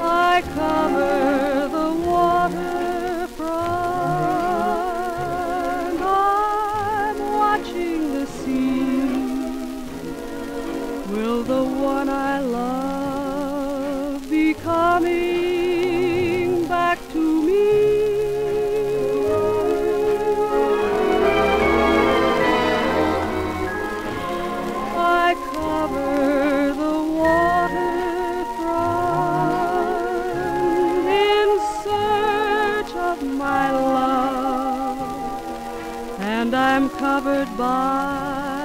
I cover the waterfront. I'm watching the sea. Will the one I love be coming? Love, and I'm covered by